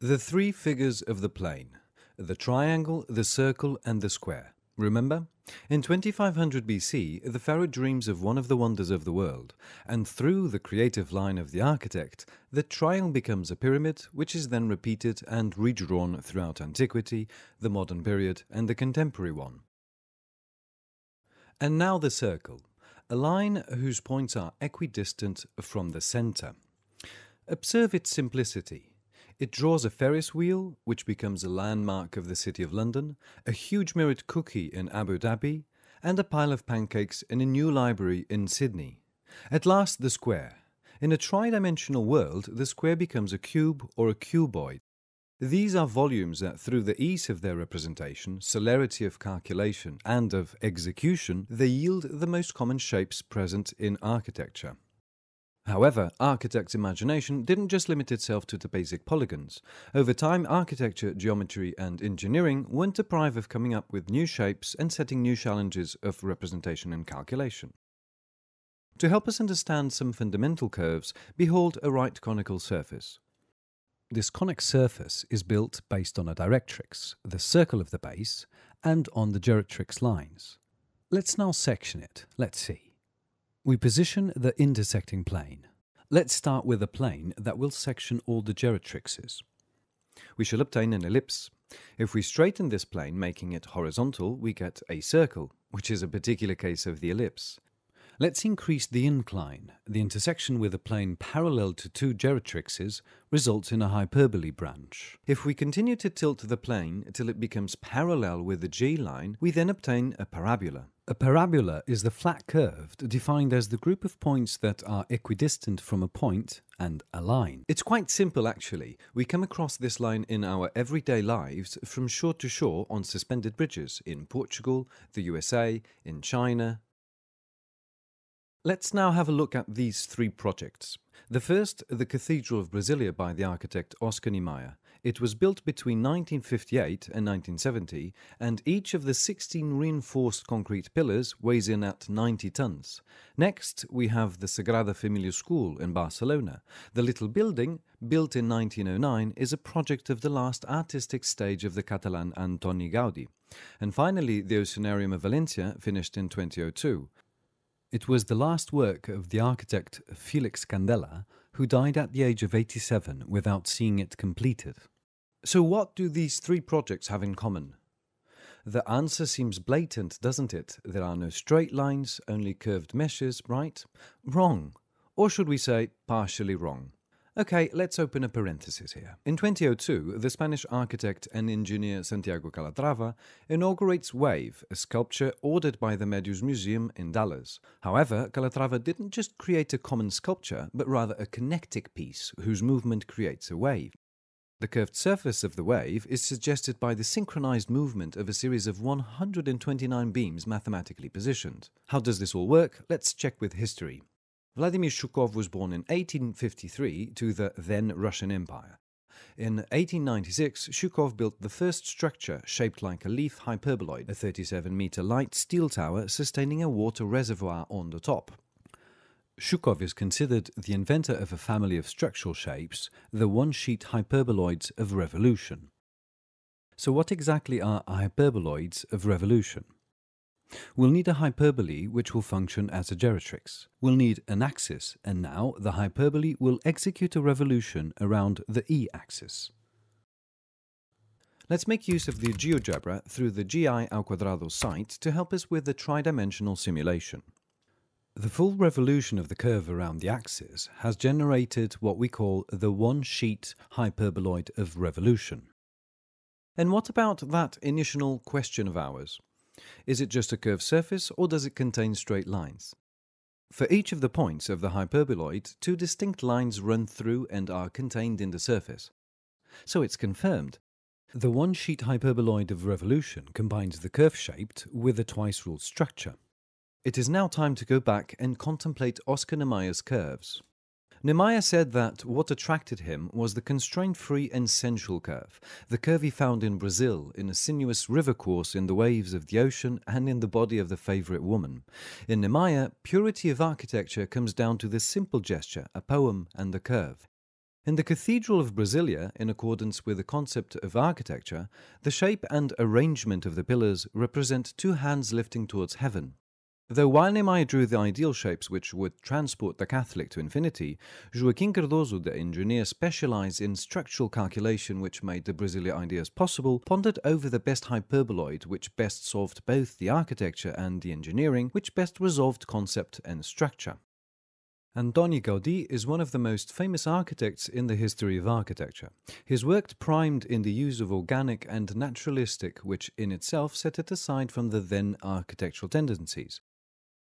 The three figures of the plane the triangle, the circle, and the square. Remember? In 2500 BC, the pharaoh dreams of one of the wonders of the world, and through the creative line of the architect, the triangle becomes a pyramid, which is then repeated and redrawn throughout antiquity, the modern period, and the contemporary one. And now the circle, a line whose points are equidistant from the centre. Observe its simplicity. It draws a Ferris wheel, which becomes a landmark of the City of London, a huge mirrored cookie in Abu Dhabi, and a pile of pancakes in a new library in Sydney. At last, the square. In a tri-dimensional world, the square becomes a cube or a cuboid. These are volumes that, through the ease of their representation, celerity of calculation, and of execution, they yield the most common shapes present in architecture. However, architects' imagination didn't just limit itself to the basic polygons. Over time, architecture, geometry, and engineering weren't deprived of coming up with new shapes and setting new challenges of representation and calculation. To help us understand some fundamental curves, behold a right conical surface. This conic surface is built based on a directrix, the circle of the base, and on the geratrix lines. Let's now section it. Let's see. We position the intersecting plane. Let's start with a plane that will section all the geratrixes. We shall obtain an ellipse. If we straighten this plane, making it horizontal, we get a circle, which is a particular case of the ellipse. Let's increase the incline. The intersection with a plane parallel to two geratrixes results in a hyperbole branch. If we continue to tilt the plane till it becomes parallel with the G-line, we then obtain a parabola. A parabola is the flat curve defined as the group of points that are equidistant from a point and a line. It's quite simple actually. We come across this line in our everyday lives from shore to shore on suspended bridges in Portugal, the USA, in China. Let's now have a look at these three projects. The first, the Cathedral of Brasilia by the architect Oscar Niemeyer. It was built between 1958 and 1970, and each of the 16 reinforced concrete pillars weighs in at 90 tons. Next, we have the Sagrada Familia School in Barcelona. The little building, built in 1909, is a project of the last artistic stage of the Catalan Antoni Gaudi. And finally, the Oceanarium of Valencia, finished in 2002. It was the last work of the architect Felix Candela, who died at the age of 87 without seeing it completed. So, what do these three projects have in common? The answer seems blatant, doesn't it? There are no straight lines, only curved meshes, right? Wrong. Or should we say, partially wrong? Okay, let's open a parenthesis here. In 2002, the Spanish architect and engineer Santiago Calatrava inaugurates Wave, a sculpture ordered by the Meadows Museum in Dallas. However, Calatrava didn't just create a common sculpture, but rather a kinetic piece whose movement creates a wave. The curved surface of the wave is suggested by the synchronized movement of a series of 129 beams mathematically positioned. How does this all work? Let's check with history. Vladimir Shukhov was born in 1853 to the then Russian Empire. In 1896, Shukhov built the first structure shaped like a leaf hyperboloid, a 37 meter light steel tower sustaining a water reservoir on the top. Shukhov is considered the inventor of a family of structural shapes, the one-sheet hyperboloids of revolution. So what exactly are hyperboloids of revolution? We'll need a hyperbole which will function as a geratrix. We'll need an axis, and now the hyperbole will execute a revolution around the e-axis. Let's make use of the GeoGebra through the GI al quadrado site to help us with the tridimensional simulation. The full revolution of the curve around the axis has generated what we call the one-sheet hyperboloid of revolution. And what about that initial question of ours? Is it just a curved surface or does it contain straight lines? For each of the points of the hyperboloid, two distinct lines run through and are contained in the surface. So it's confirmed. The one-sheet hyperboloid of revolution combines the curve-shaped with a twice-ruled structure. It is now time to go back and contemplate Oscar Niemeyer's curves. Niemeyer said that what attracted him was the constraint-free and sensual curve, the curve he found in Brazil, in a sinuous river course in the waves of the ocean and in the body of the favorite woman. In Niemeyer, purity of architecture comes down to the simple gesture, a poem and the curve. In the Cathedral of Brasilia, in accordance with the concept of architecture, the shape and arrangement of the pillars represent two hands lifting towards heaven. Though while Niemeyer drew the ideal shapes which would transport the Catholic to infinity, Joaquim Cardozo, the engineer specialized in structural calculation which made the Brasilia ideas possible, pondered over the best hyperboloid which best solved both the architecture and the engineering which best resolved concept and structure. Antoni Gaudí is one of the most famous architects in the history of architecture. His work primed in the use of organic and naturalistic, which in itself set it aside from the then architectural tendencies.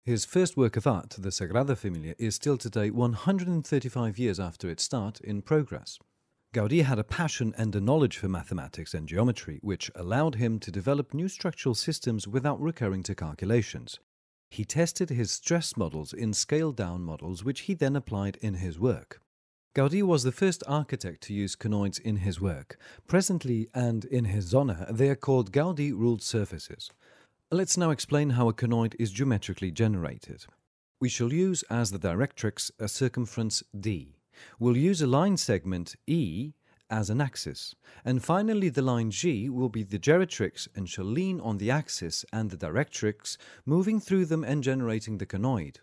His first work of art, the Sagrada Familia, is still today, 135 years after its start, in progress. Gaudí had a passion and a knowledge for mathematics and geometry, which allowed him to develop new structural systems without recurring to calculations. He tested his stress models in scaled down models, which he then applied in his work. Gaudí was the first architect to use conoids in his work. Presently, and in his honor, they are called Gaudí ruled surfaces. Let's now explain how a conoid is geometrically generated. We shall use as the directrix a circumference D. We'll use a line segment E as an axis. And finally, the line G will be the geratrix and shall lean on the axis and the directrix, moving through them and generating the conoid.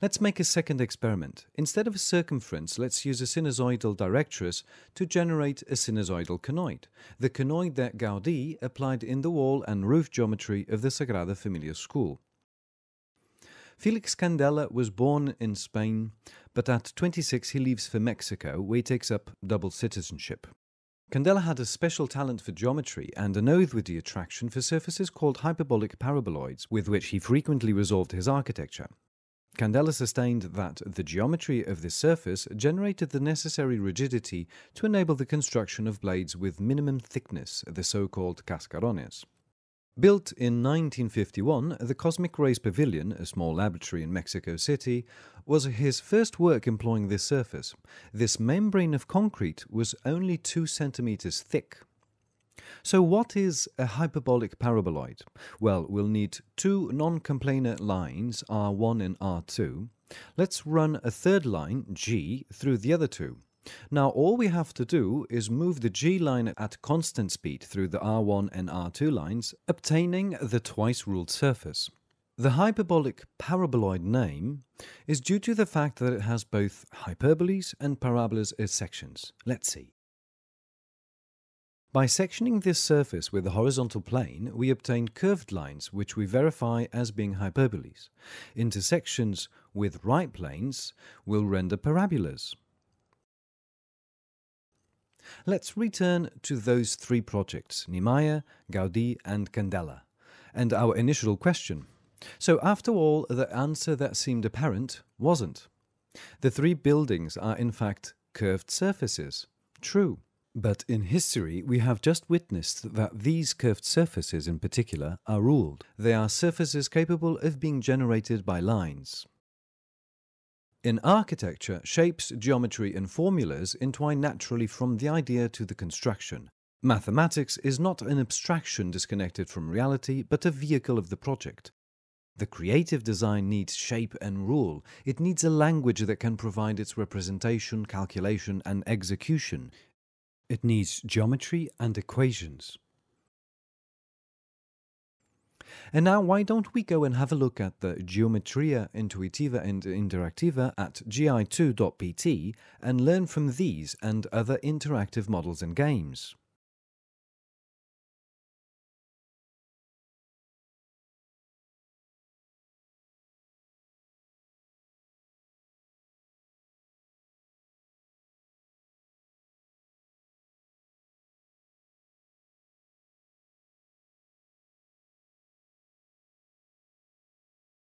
Let's make a second experiment. Instead of a circumference, let's use a sinusoidal directrix to generate a sinusoidal conoid, the conoid that Gaudí applied in the wall and roof geometry of the Sagrada Familia school. Felix Candela was born in Spain, but at 26 he leaves for Mexico, where he takes up double citizenship. Candela had a special talent for geometry and an the attraction for surfaces called hyperbolic paraboloids, with which he frequently resolved his architecture. Candela sustained that the geometry of this surface generated the necessary rigidity to enable the construction of blades with minimum thickness, the so-called cascarones. Built in 1951, the Cosmic Rays Pavilion, a small laboratory in Mexico City, was his first work employing this surface. This membrane of concrete was only 2 centimeters thick. So what is a hyperbolic paraboloid? Well, we'll need two non-coplanar lines, R1 and R2. Let's run a third line, G, through the other two. Now all we have to do is move the G line at constant speed through the R1 and R2 lines, obtaining the twice ruled surface. The hyperbolic paraboloid name is due to the fact that it has both hyperboles and parabolas as sections. Let's see. By sectioning this surface with the horizontal plane, we obtain curved lines which we verify as being hyperboles. Intersections with right planes will render parabolas. Let's return to those three projects, Niemeyer, Gaudí and Candela, and our initial question. So after all, the answer that seemed apparent wasn't. The three buildings are in fact curved surfaces. True. But in history, we have just witnessed that these curved surfaces in particular are ruled. They are surfaces capable of being generated by lines. In architecture, shapes, geometry, and formulas entwine naturally from the idea to the construction. Mathematics is not an abstraction disconnected from reality, but a vehicle of the project. The creative design needs shape and rule. It needs a language that can provide its representation, calculation, and execution. It needs geometry and equations. And now, why don't we go and have a look at the Geometria Intuitiva and Interactiva at gi2.pt and learn from these and other interactive models and games.